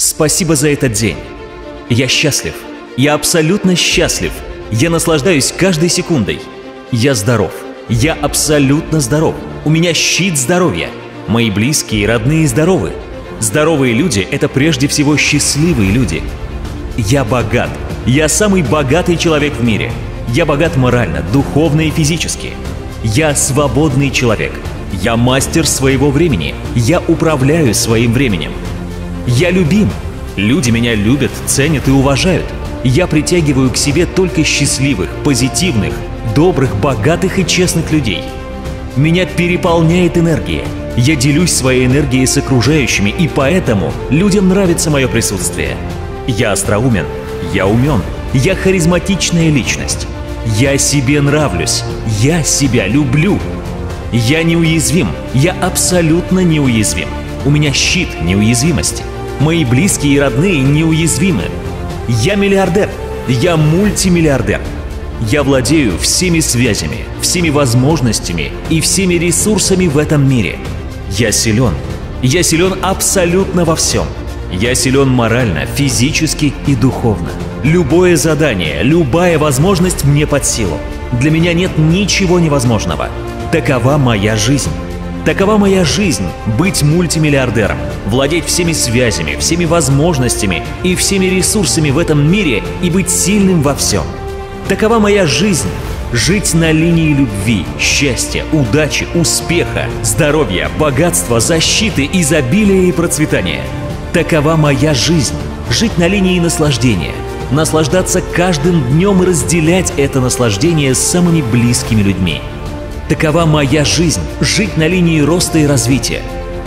Спасибо за этот день. Я счастлив. Я абсолютно счастлив. Я наслаждаюсь каждой секундой. Я здоров. Я абсолютно здоров. У меня щит здоровья. Мои близкие и родные здоровы. Здоровые люди — это прежде всего счастливые люди. Я богат. Я самый богатый человек в мире. Я богат морально, духовно и физически. Я свободный человек. Я мастер своего времени. Я управляю своим временем. Я любим. Люди меня любят, ценят и уважают. Я притягиваю к себе только счастливых, позитивных, добрых, богатых и честных людей. Меня переполняет энергия. Я делюсь своей энергией с окружающими, и поэтому людям нравится мое присутствие. Я остроумен, я умен, я харизматичная личность. Я себе нравлюсь, я себя люблю. Я неуязвим, я абсолютно неуязвим. У меня щит неуязвимости. Мои близкие и родные неуязвимы. Я миллиардер, я мультимиллиардер. Я владею всеми связями, всеми возможностями и всеми ресурсами в этом мире. Я силен. Я силен абсолютно во всем. Я силен морально, физически и духовно. Любое задание, любая возможность мне под силу. Для меня нет ничего невозможного. Такова моя жизнь. Такова моя жизнь – быть мультимиллиардером, владеть всеми связями, всеми возможностями и всеми ресурсами в этом мире и быть сильным во всем. Такова моя жизнь – жить на линии любви, счастья, удачи, успеха, здоровья, богатства, защиты, изобилия и процветания. Такова моя жизнь – жить на линии наслаждения, наслаждаться каждым днем и разделять это наслаждение с самыми близкими людьми – Такова моя жизнь – жить на линии роста и развития.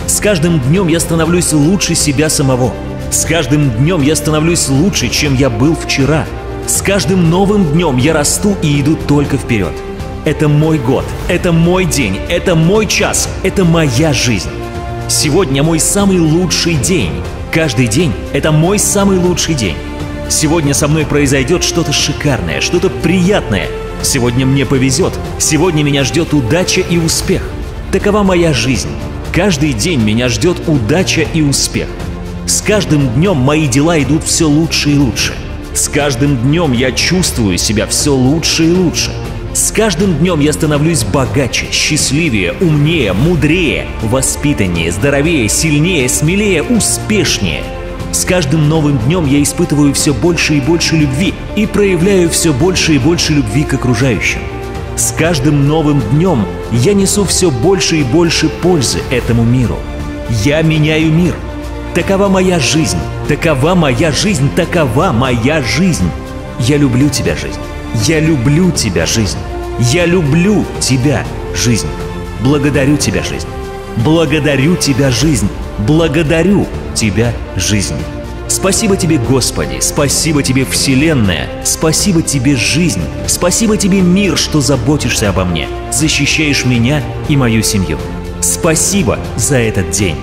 С каждым днем я становлюсь лучше себя самого. С каждым днем я становлюсь лучше, чем я был вчера. С каждым новым днем я расту и иду только вперед. Это мой год, это мой день, это мой час, это моя жизнь. Сегодня мой самый лучший день. Каждый день – это мой самый лучший день. Сегодня со мной произойдет что-то шикарное, что-то приятное – Сегодня мне повезет, сегодня меня ждет удача и успех. Такова моя жизнь. Каждый день меня ждет удача и успех. С каждым днем мои дела идут все лучше и лучше. С каждым днем я чувствую себя все лучше и лучше. С каждым днем я становлюсь богаче, счастливее, умнее, мудрее, воспитаннее, здоровее, сильнее, смелее, успешнее – с каждым новым днем я испытываю все больше и больше любви и проявляю все больше и больше любви к окружающим. С каждым новым днем я несу все больше и больше пользы этому миру. Я меняю мир. Такова моя жизнь, такова моя жизнь, такова моя жизнь. Я люблю тебя, жизнь. Я люблю тебя, жизнь. Я люблю тебя, жизнь. Благодарю тебя, жизнь. Благодарю тебя, жизнь. Благодарю тебя, жизнь. Спасибо тебе, Господи, спасибо тебе, Вселенная, спасибо тебе, жизнь, спасибо тебе, мир, что заботишься обо мне, защищаешь меня и мою семью. Спасибо за этот день.